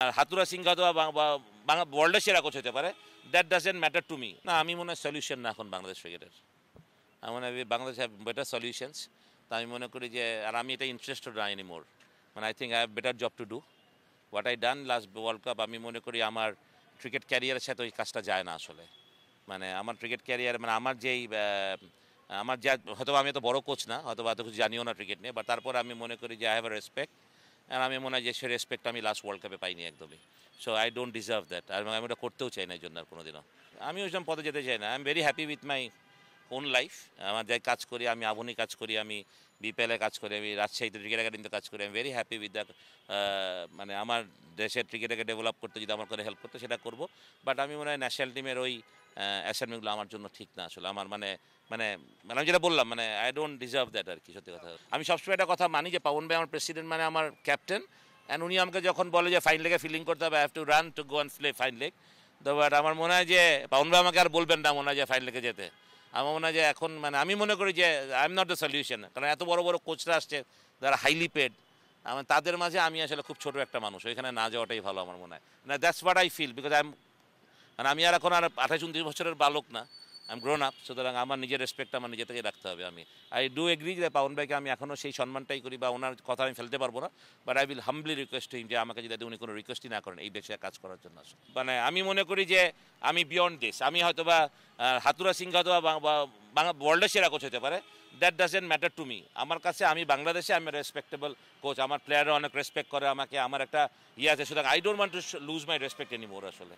হাতুরা সিং হয়তো বা- বা- বাংলা ওয়ার্ল্ডের সেরা কোচ হতে পারে। That doesn't matter to me না, আমি মনে হয় সলিউশন না এখন বাংলাদেশ ক্রিকেটের আমি মনে হয় বাংলাদেশ হ্যাভ বেটার সলিউশনস তা আমি মনে করি যে, আর আমি এটা ইন্টারেস্টেড না এনিমোর মানে I think I have better job to do what I done last world cup আমি মনে করি আমার ক্রিকেট ক্যারিয়ারের সাথে ওই কাজটা যায় না আসলে। মানে আমার ক্রিকেট ক্যারিয়ার মানে আমার যেই আমার যা হয়তো আমি এত বড় কোচ না হয়তো এত কিছু জানিও না ক্রিকেট নিয়ে বাট তারপর আমি মনে করি যে আই হ্যাভ রেসপেক্ট আর আমি মনে হয় যে সে রেসপেক্ট আমি লাস্ট ওয়ার্ল্ড কাপে পাইনি একদমই। So I don't deserve that আর আমি ওটা করতেও চাই না এই জন্য আর কোনোদিনও। আমি ওইসব পদে যেতে চাই না। I am very happy with my own life আমার যাই কাজ করি, আমি আবনি কাজ করি, আমি বিপিএলে কাজ করি, আমি রাজশাহীতে ক্রিকেট একাডেমিতে কাজ করি। আমি ভেরি হ্যাপি উইথ দ্যাট মানে আমার দেশের ক্রিকেটকে ডেভেলপ করতে যদি আমার করে হেল্প করতে, সেটা করব। বাট আমি মনে হয় ন্যাশনাল টিমের ওই অ্যাসাইনমেন্টগুলো আমার জন্য ঠিক না আসলে। আমার মানে মানে মানে আমি যেটা বললাম মানে আই ডোন্ট ডিজার্ভ দ্যাট আর কি সত্যি কথা। আমি সবসময় একটা কথা মানি যে পাবন ভাই আমার প্রেসিডেন্ট মানে আমার ক্যাপ্টেন অ্যান্ড উনি আমাকে যখন বলে যে ফাইন লেগে ফিলিং করতে হবে have to run to go and play fine leg তো বাট আমার মনে হয় যে পাবন ভাই আমাকে আর বলবেন না মনে হয় যে ফাইন লেগে যেতে। আমার মনে হয় যে, এখন মানে আমি মনে করি যে I am not the solution কারণ এত বড় বড় কোচরা আসছে, যারা হাইলি পেড আমার তাদের মাঝে আমি আসলে খুব ছোট একটা মানুষ, ওইখানে না যাওয়াটাই ভালো আমার মনে হয়। না that's what I feel because I am মানে আমি আর এখন আর আঠাশ, উনত্রিশ বছরের বালক না। আমি গ্রোন আপ সুতরাং আমার নিজের রেসপেক্ট আমার নিজে থেকে রাখতে হবে আমি। আই ডু এগ্রি যে পাউন ভাইকে আমি এখনও সেই সম্মানটাই করি বা ওনার কথা আমি ফেলতে পারব না। But I will humbly request যে আমাকে যদি উনি কোনো রিকোয়েস্টই না করেন, এই দেশে কাজ করার জন্য। মানে আমি মনে করি যে আমি বিয়ন্ড দিস আমি হয়তো বা হাতুরা সিং হয়তো বা ওয়ার্ল্ডের সেরা কোচ হতে পারে। That doesn't matter to me আমার কাছে, আমি বাংলাদেশে আমি রেসপেক্টেবল কোচ আমার প্লেয়াররা অনেক রেসপেক্ট করে আমাকে, আমার একটা ইয়ে আছে। সুতরাং I don't want to lose my respect anymore আসলে।